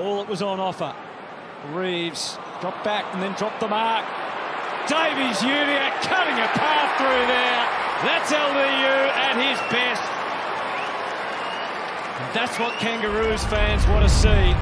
all that was on offer. Reeves dropped back and then dropped the mark. Davies-Uniacke cutting a path through there. That's LDU at his best. That's what Kangaroos fans want to see.